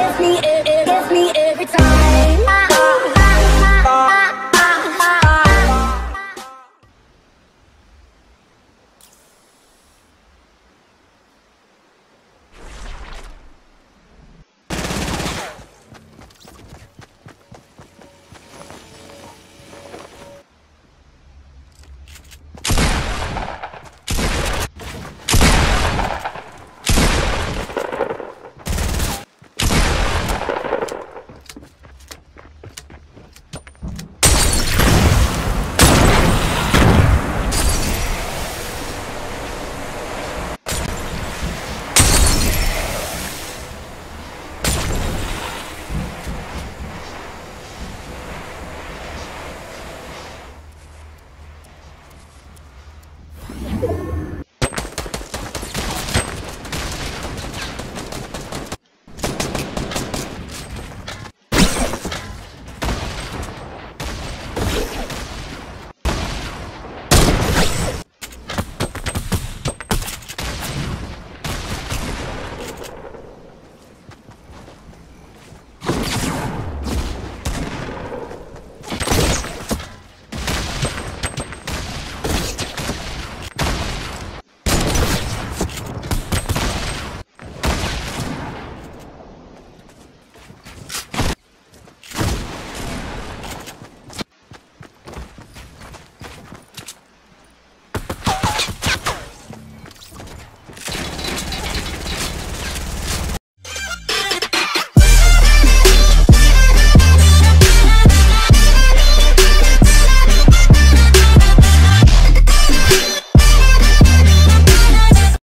give me